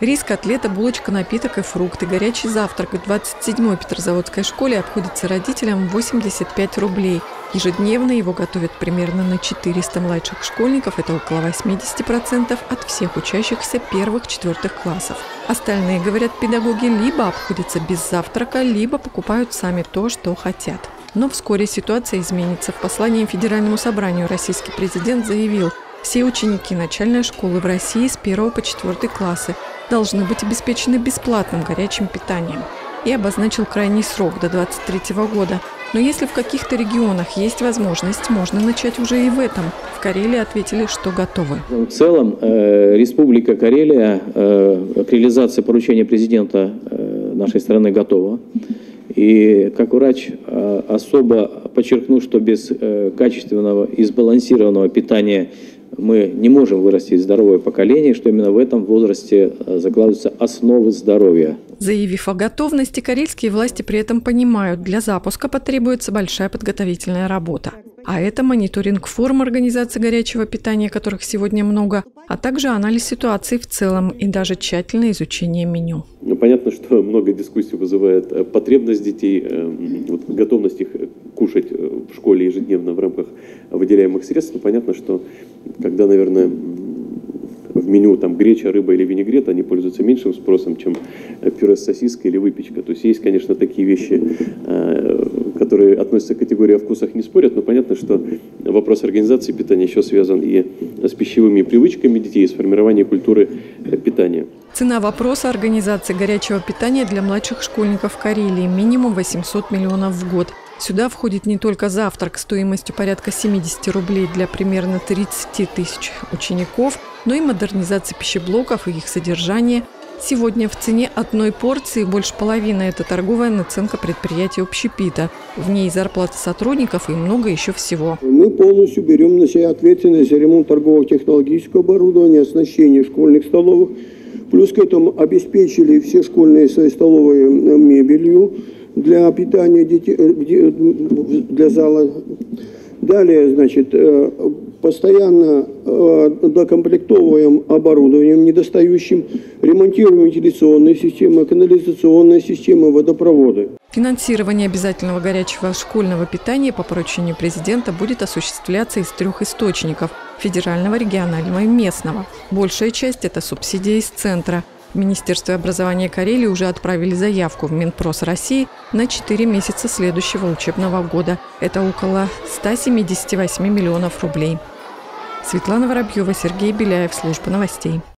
Рис, котлета, булочка, напиток и фрукты. Горячий завтрак в 27-й Петрозаводской школе обходится родителям 85 рублей. Ежедневно его готовят примерно на 400 младших школьников, это около 80% от всех учащихся первых-четвертых классов. Остальные, говорят педагоги, либо обходятся без завтрака, либо покупают сами то, что хотят. Но вскоре ситуация изменится. В послании Федеральному собранию российский президент заявил, все ученики начальной школы в России с 1 по 4 классы должны быть обеспечены бесплатным горячим питанием. И обозначил крайний срок до 2023 года. Но если в каких-то регионах есть возможность, можно начать уже и в этом. В Карелии ответили, что готовы. В целом, э, Республика Карелия э, к реализации поручения президента э, нашей страны готова. И как врач э, особо подчеркну, что без э, качественного и сбалансированного питания мы не можем вырастить здоровое поколение, что именно в этом возрасте э, закладываются основы здоровья. Заявив о готовности, карельские власти при этом понимают, для запуска потребуется большая подготовительная работа. А это мониторинг форм организации горячего питания, которых сегодня много, а также анализ ситуации в целом и даже тщательное изучение меню. Ну, понятно, что много дискуссий вызывает э, потребность детей, э, вот, готовность их кушать в школе ежедневно в рамках выделяемых средств. Но понятно, что когда, наверное, в меню там греча, рыба или винегрет, они пользуются меньшим спросом, чем пюре с сосиской или выпечка. То есть есть, конечно, такие вещи, э, которые относятся к категории о вкусах, не спорят, но понятно, что вопрос организации питания еще связан и с пищевыми привычками детей, и с формированием культуры э, питания. Цена вопроса организации горячего питания для младших школьников Карелии – минимум 800 миллионов в год. Сюда входит не только завтрак стоимостью порядка 70 рублей для примерно 30 тысяч учеников, но и модернизация пищеблоков и их содержание. Сегодня в цене одной порции больше половины – это торговая наценка предприятия общепита. В ней зарплата сотрудников и много еще всего. Мы полностью берем на себя ответственность за ремонт торгово-технологического оборудования, оснащение школьных столовых. Плюс к этому обеспечили все школьные свои столовые мебелью для питания детей, э, для зала. Далее, значит, э, постоянно э, докомплектовываем оборудованием недостающим, ремонтируем вентиляционные системы, канализационные системы, водопроводы. Финансирование обязательного горячего школьного питания по поручению президента будет осуществляться из трех источников – федерального, регионального и местного. Большая часть – это субсидия из центра – в Министерстве образования Карелии уже отправили заявку в Минпрос России на 4 месяца следующего учебного года. Это около 178 миллионов рублей. Светлана Воробьева, Сергей Беляев, Служба новостей.